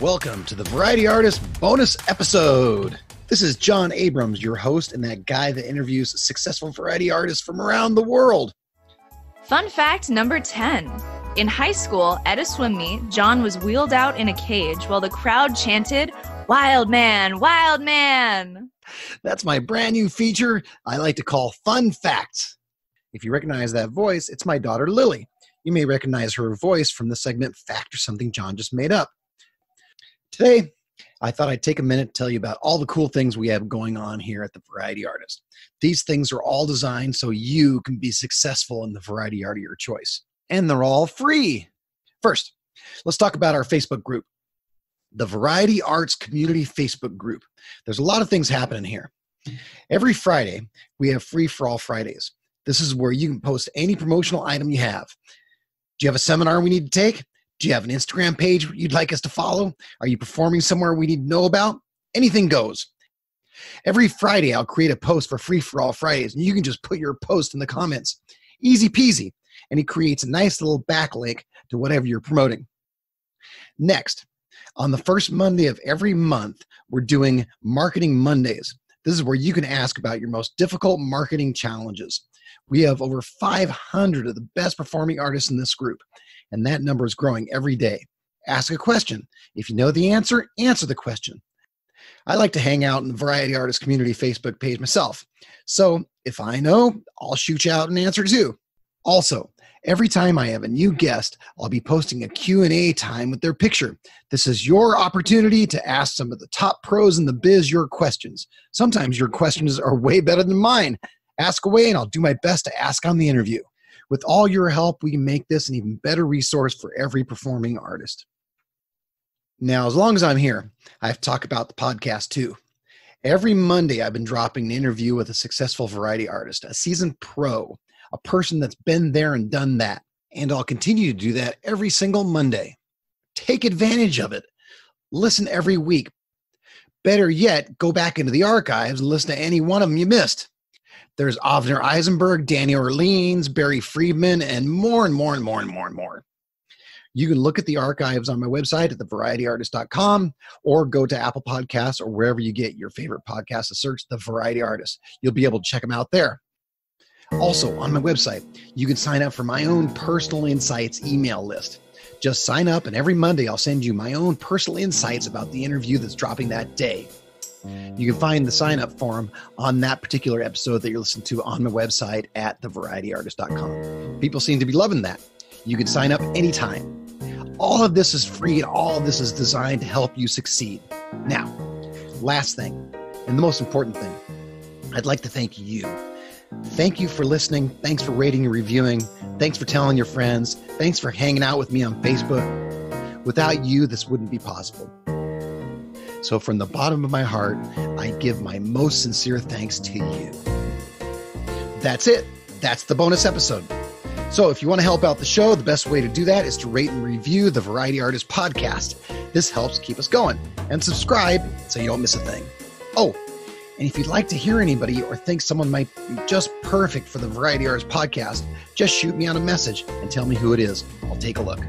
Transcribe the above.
Welcome to the Variety Artist bonus episode. This is John Abrams, your host, and that guy that interviews successful variety artists from around the world. Fun fact number 10. In high school, at a swim meet, John was wheeled out in a cage while the crowd chanted, Wild Man, Wild Man. That's my brand new feature I like to call Fun Facts. If you recognize that voice, it's my daughter Lily. You may recognize her voice from the segment Fact or Something John Just Made Up. Today, I thought I'd take a minute to tell you about all the cool things we have going on here at the Variety Artist. These things are all designed so you can be successful in the variety art of your choice, and they're all free. First, let's talk about our Facebook group, the Variety Arts Community Facebook group. There's a lot of things happening here. Every Friday, we have Free for All Fridays. This is where you can post any promotional item you have. Do you have a seminar we need to take? Do you have an Instagram page you'd like us to follow? Are you performing somewhere we need to know about? Anything goes. Every Friday, I'll create a post for Free for All Fridays, and you can just put your post in the comments. Easy peasy. And it creates a nice little backlink to whatever you're promoting. Next, on the first Monday of every month, we're doing Marketing Mondays. This is where you can ask about your most difficult marketing challenges. We have over 500 of the best performing artists in this group, and that number is growing every day. Ask a question. If you know the answer, answer the question. I like to hang out in the Variety Artist Community Facebook page myself. So if I know, I'll shoot you out an answer too. Also, every time I have a new guest, I'll be posting a Q&A time with their picture. This is your opportunity to ask some of the top pros in the biz your questions. Sometimes your questions are way better than mine. Ask away and I'll do my best to ask on the interview. With all your help, we can make this an even better resource for every performing artist. Now, as long as I'm here, I have to talk about the podcast too. Every Monday, I've been dropping an interview with a successful variety artist, a seasoned pro, a person that's been there and done that. And I'll continue to do that every single Monday. Take advantage of it. Listen every week. Better yet, go back into the archives and listen to any one of them you missed. There's Avner Eisenberg, Danny Orleans, Barry Friedman, and more and more and more and more and more. You can look at the archives on my website at thevarietyartist.com or go to Apple Podcasts or wherever you get your favorite podcast to search The Variety Artist. You'll be able to check them out there. Also, on my website, you can sign up for my own personal insights email list. Just sign up, and every Monday I'll send you my own personal insights about the interview that's dropping that day. You can find the sign up form on that particular episode that you're listening to on my website at thevarietyartist.com. People seem to be loving that. You can sign up anytime. All of this is free and all of this is designed to help you succeed. Now, last thing, and the most important thing, I'd like to thank you. Thank you for listening. Thanks for rating and reviewing. Thanks for telling your friends. Thanks for hanging out with me on Facebook. Without you, this wouldn't be possible. So, from the bottom of my heart, I give my most sincere thanks to you. That's it. That's the bonus episode. So, if you want to help out the show, the best way to do that is to rate and review the Variety Artist podcast. This helps keep us going. And subscribe so you don't miss a thing. Oh, and if you'd like to hear anybody or think someone might be just perfect for the Variety Artist podcast, just shoot me on a message and tell me who it is. I'll take a look.